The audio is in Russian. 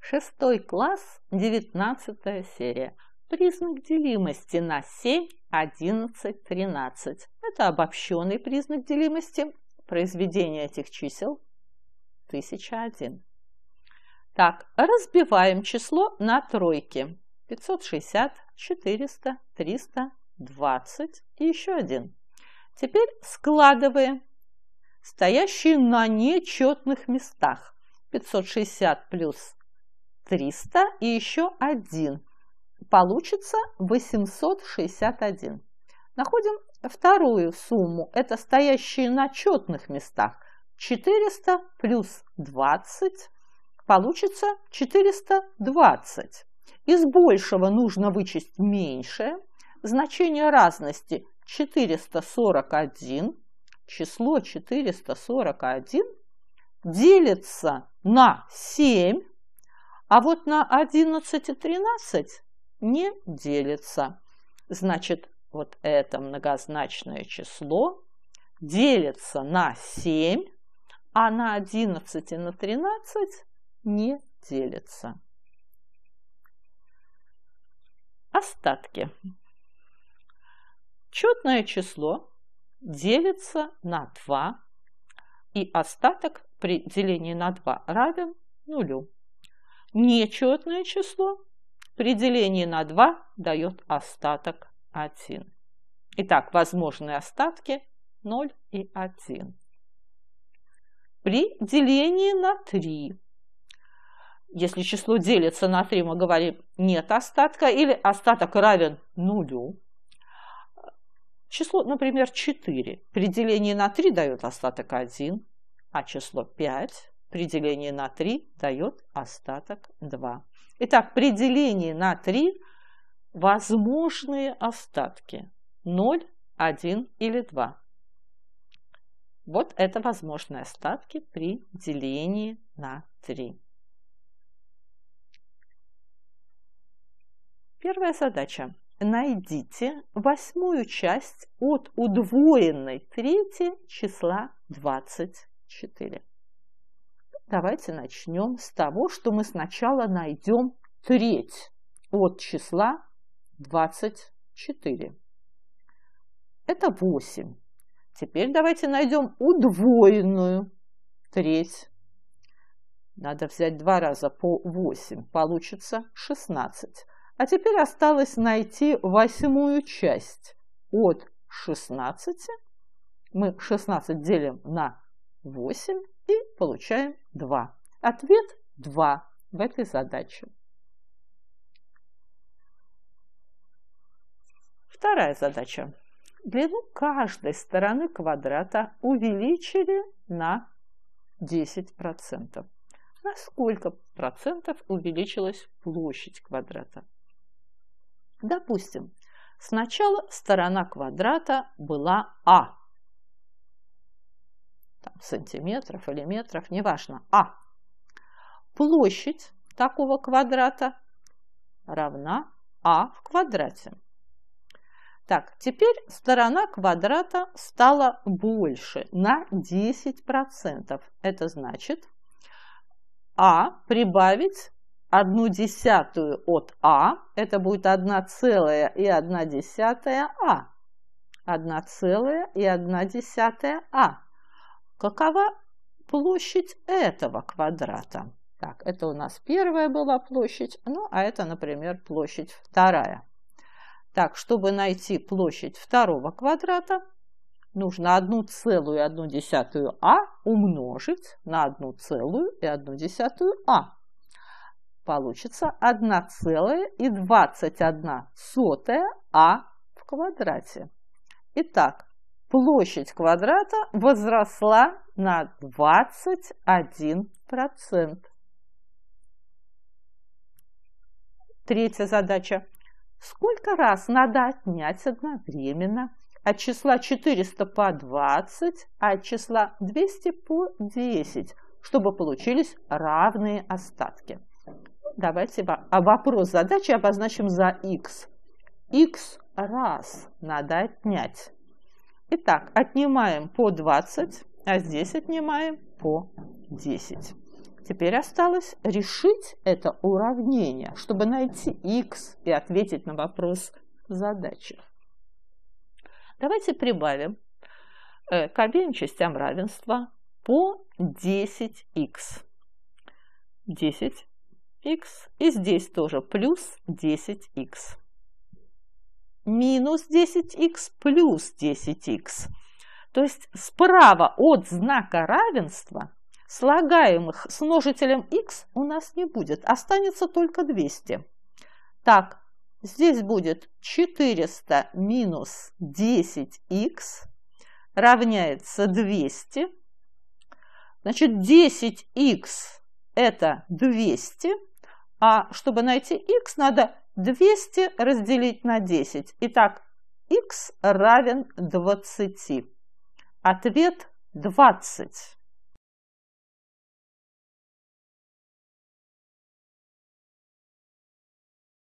Шестой класс, девятнадцатая серия. Признак делимости на 7, 11, 13. Это обобщенный признак делимости. Произведение этих чисел 1001. Так, разбиваем число на тройки. 560, 400, 320 и еще один. Теперь складываем стоящие на нечетных местах. 560 плюс 300 и еще один. Получится 861. Находим вторую сумму. Это стоящие на четных местах. 400 плюс 20 получится 420. Из большего нужно вычесть меньшее. Значение разности 441. Число 441 делится на 7, а вот на 11 и 13 не делится. Значит, вот это многозначное число делится на 7, а на 11 и на 13 не делится. Остатки. Четное число делится на 2, и остаток при делении на 2 равен нулю. Нечетное число при делении на 2 дает остаток 1. Итак, возможные остатки 0 и 1. При делении на 3 если число делится на 3, мы говорим нет остатка или остаток равен нулю. Число, например, 4 при делении на 3 дает остаток 1, а число 5 при делении на 3 дает остаток 2. Итак, при делении на 3 возможные остатки 0, 1 или 2. Вот это возможные остатки при делении на 3. Первая задача. Найдите восьмую часть от удвоенной трети числа 24. Давайте начнем с того, что мы сначала найдем треть от числа 24. Это 8. Теперь давайте найдем удвоенную треть. Надо взять два раза по 8, получится 16. А теперь осталось найти восьмую часть от 16. Мы 16 делим на 8 и получаем 2. Ответ 2 в этой задаче. Вторая задача. Длину каждой стороны квадрата увеличили на 10%. На сколько процентов увеличилась площадь квадрата? Допустим, сначала сторона квадрата была А. Там, сантиметров или метров, неважно, А. Площадь такого квадрата равна А в квадрате. Так, теперь сторона квадрата стала больше на 10%. Это значит А прибавить одну десятую от А, это будет одна целая и одна десятая А. Одна целая и одна десятая А. Какова площадь этого квадрата? Так, это у нас первая была площадь, ну, а это, например, площадь вторая. Так, чтобы найти площадь второго квадрата, нужно одну целую и одну десятую А умножить на одну целую и одну десятую А получится 1,21 а в квадрате. Итак, площадь квадрата возросла на 21%. Третья задача. Сколько раз надо отнять одновременно от числа 400 по 20, а от числа 200 по 10, чтобы получились равные остатки? Давайте а вопрос задачи обозначим за x. x раз надо отнять. Итак, отнимаем по 20, а здесь отнимаем по 10. Теперь осталось решить это уравнение, чтобы найти x и ответить на вопрос задачи. Давайте прибавим э, к обеим частям равенства по 10х. 10х и здесь тоже плюс 10х. Минус 10х плюс 10х. То есть справа от знака равенства слагаемых с множителем x у нас не будет. Останется только 200. Так, здесь будет 400 минус 10х равняется 200. Значит, 10х это 200. А чтобы найти x, надо 200 разделить на 10. Итак, x равен 20. Ответ 20.